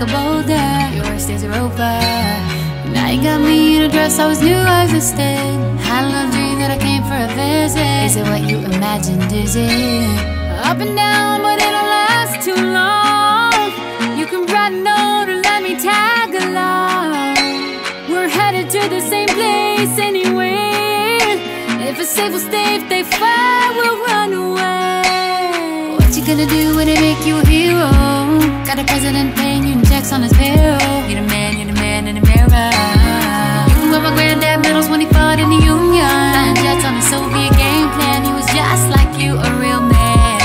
a boulder. Your worst days are over. Now you got me in a dress I always knew I existed. Had a little dream that I came for a visit. Is it what you imagined? Is it up and down, but it don't last too long? You can write a note or let me tag along. We're headed to the same place anyway. If it's safe, we'll stay. If they fight, we'll run away. What you gonna do when they make you a hero? Got a president paying you checks on his payroll. You're the man, you're the man in the mirror. You can wear my granddad medals when he fought in the Union. Flying jets on the Soviet game plan. He was just like you, a real man.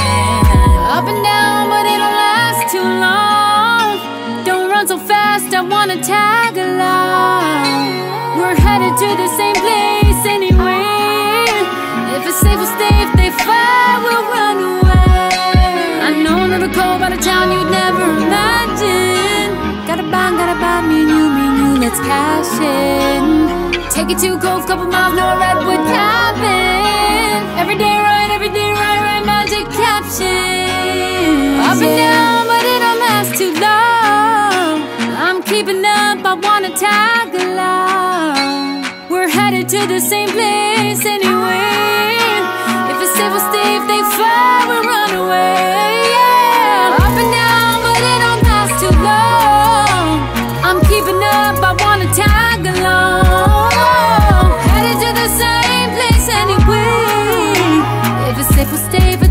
Up and down, but it don't last too long. Don't run so fast, I wanna tag along. Let's cash in. Take it to a couple miles, no redwood cabin. Every day right, every day right, right, magic caption. Up and down, but it don't last too long. I'm keeping up, I wanna tag along. We're headed to the same place stay for